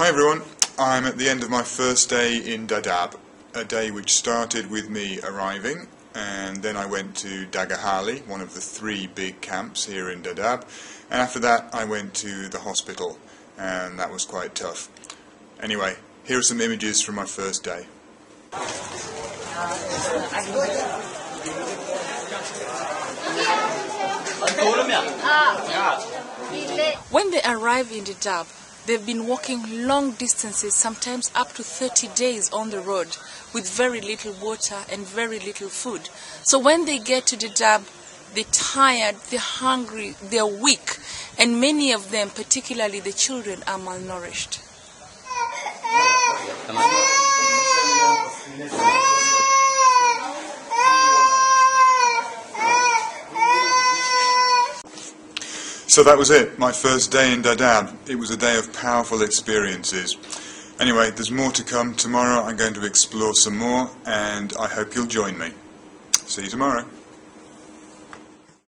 Hi everyone, I'm at the end of my first day in Dadaab, a day which started with me arriving and then I went to Dagahaley, one of the three big camps here in Dadaab, and after that I went to the hospital and that was quite tough. Anyway, here are some images from my first day. When they arrive in Dadaab, they've been walking long distances, sometimes up to 30 days on the road, with very little water and very little food. So when they get to Dadaab, they're tired, they're hungry, they're weak, and many of them, particularly the children, are malnourished. So that was it, my first day in Dadaab. It was a day of powerful experiences. Anyway, there's more to come. Tomorrow I'm going to explore some more and I hope you'll join me. See you tomorrow.